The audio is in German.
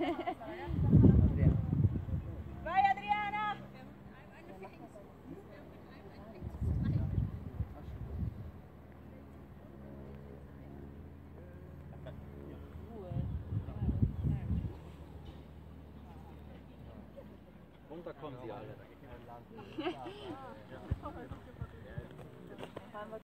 Vai Adriana! Runter kommen sie alle.